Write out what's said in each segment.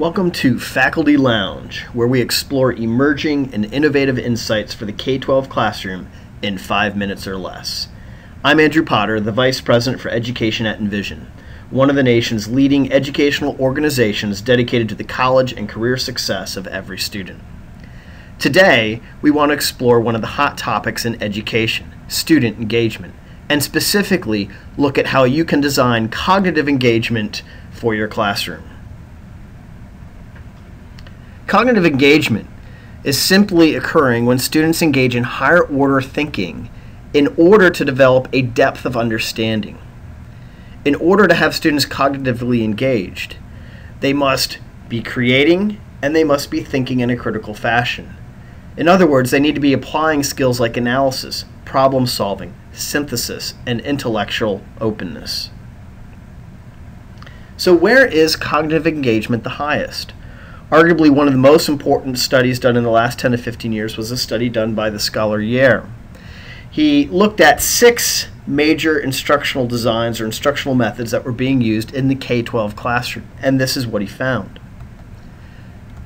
Welcome to Faculty Lounge, where we explore emerging and innovative insights for the K 12 classroom in five minutes or less. I'm Andrew Potter, the Vice President for Education at Envision, one of the nation's leading educational organizations dedicated to the college and career success of every student. Today, we want to explore one of the hot topics in education student engagement and specifically look at how you can design cognitive engagement for your classroom. Cognitive engagement is simply occurring when students engage in higher order thinking in order to develop a depth of understanding. In order to have students cognitively engaged, they must be creating and they must be thinking in a critical fashion. In other words, they need to be applying skills like analysis, problem solving, synthesis, and intellectual openness. So, where is cognitive engagement the highest? Arguably, one of the most important studies done in the last 10 to 15 years was a study done by the scholar Yair. He looked at six major instructional designs or instructional methods that were being used in the K 12 classroom, and this is what he found.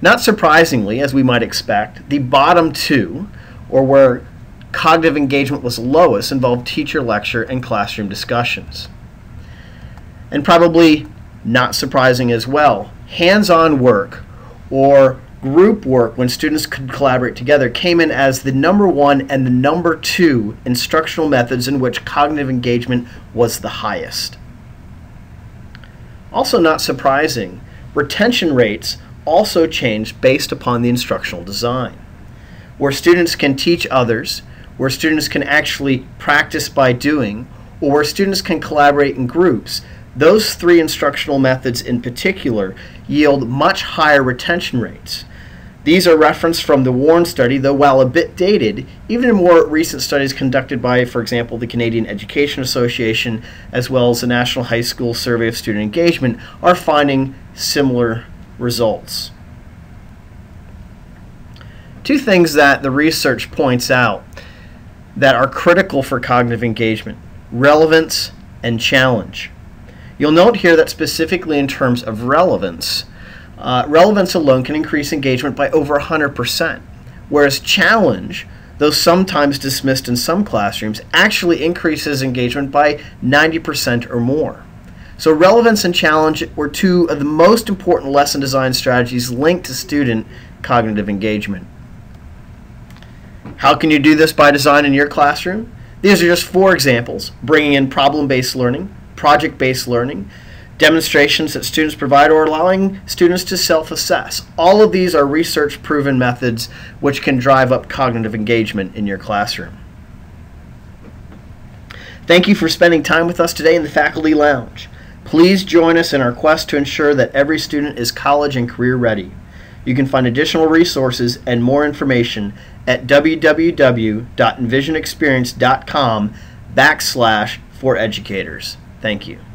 Not surprisingly, as we might expect, the bottom two, or where cognitive engagement was lowest, involved teacher lecture and classroom discussions. And probably not surprising as well, hands on work or group work when students could collaborate together came in as the number one and the number two instructional methods in which cognitive engagement was the highest. Also, not surprising, retention rates also changed based upon the instructional design. Where students can teach others, where students can actually practice by doing, or where students can collaborate in groups, those three instructional methods in particular yield much higher retention rates. These are referenced from the Warren study, though while a bit dated, even in more recent studies conducted by, for example, the Canadian Education Association, as well as the National High School Survey of Student Engagement, are finding similar results. Two things that the research points out that are critical for cognitive engagement relevance and challenge. You'll note here that specifically in terms of relevance, uh, relevance alone can increase engagement by over 100%, whereas challenge, though sometimes dismissed in some classrooms, actually increases engagement by 90% or more. So relevance and challenge were two of the most important lesson design strategies linked to student cognitive engagement. How can you do this by design in your classroom? These are just four examples, bringing in problem-based learning, project-based learning, demonstrations that students provide, or allowing students to self-assess. All of these are research-proven methods which can drive up cognitive engagement in your classroom. Thank you for spending time with us today in the Faculty Lounge. Please join us in our quest to ensure that every student is college and career ready. You can find additional resources and more information at www.envisionexperience.com backslash for educators. Thank you.